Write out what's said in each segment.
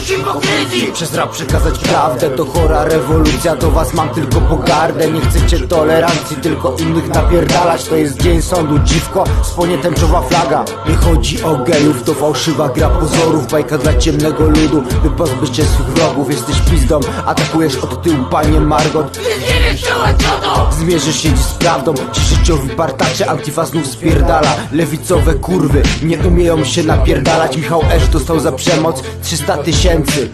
hipokryzji Przez rap przekazać prawdę to chora rewolucja Do was mam tylko pogardę. Nie chcecie tolerancji, tylko innych napierdalać. To jest dzień sądu, dziwko z ponietęczowa flaga. Nie chodzi o gejów, to fałszywa gra pozorów Bajka dla ciemnego ludu, by pozbyć się swych wrogów Jesteś pizdą, atakujesz od tyłu panie Margot. Nie wiem co się dziś z prawdą Ci życiowi partacze, Antifa znów spierdala Lewicowe kurwy nie umieją się napierdalać. Michał Esz dostał za przemoc 300 tysięcy.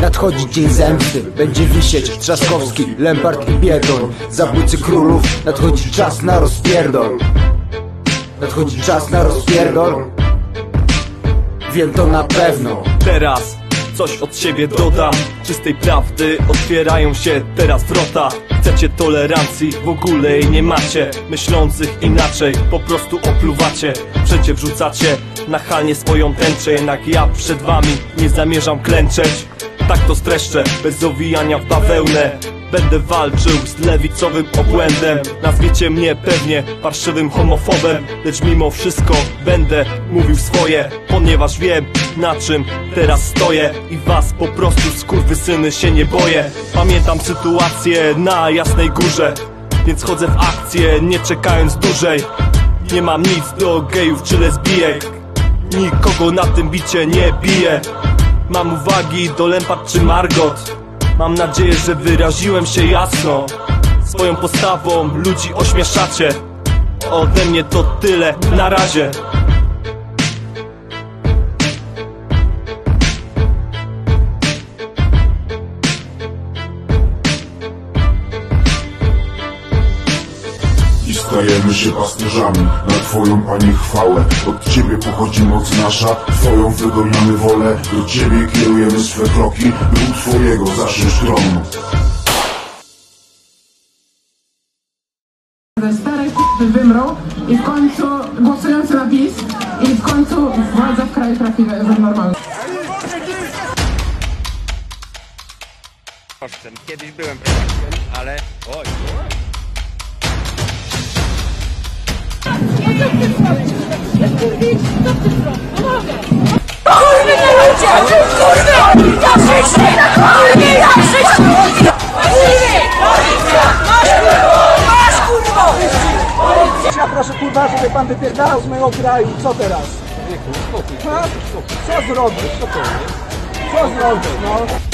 Nadchodzi dzień zemsty, będzie wisieć Trzaskowski, Lempart i Biedon. Zabójcy królów, nadchodzi czas na rozpierdol. Nadchodzi czas na rozpierdol. Wiem to na pewno. Teraz coś od siebie dodam. Czystej prawdy otwierają się teraz wrota. Chcecie tolerancji, w ogóle jej nie macie. Myślących inaczej, po prostu opluwacie. Przecie wrzucacie nachalnie swoją tęczę. Jednak ja przed wami nie zamierzam klęczeć. Tak to streszczę, bez owijania w bawełnę Będę walczył z lewicowym obłędem. Nazwiecie mnie pewnie parszywym homofobem. Lecz mimo wszystko będę mówił swoje Ponieważ wiem na czym teraz stoję. I was po prostu skurwysyny się nie boję. Pamiętam sytuację na Jasnej Górze Więc chodzę w akcję nie czekając dłużej. Nie mam nic do gejów czy lesbijek. Nikogo na tym bicie nie biję. Mam uwagi do Lempart czy Margot Mam nadzieję, że wyraziłem się jasno. Swoją postawą ludzi ośmieszacie. Ode mnie to tyle, na razie stajemy się pasterzami na Twoją Panie chwałę Od Ciebie pochodzi moc nasza, Twoją wygoniamy wolę Do Ciebie kierujemy swe kroki, by u Twojego zasiąść tronu stare k***y wymrą i w końcu głosujący na PiS i w końcu władza w kraju trafi w normalny. kosztem. Kiedyś byłem prywatnym, ale... Oj, Ja proszę kurwa, żeby pan wypierdalał z mojego kraju. Co teraz? Ha? Co zrobisz? Co zrobisz? No.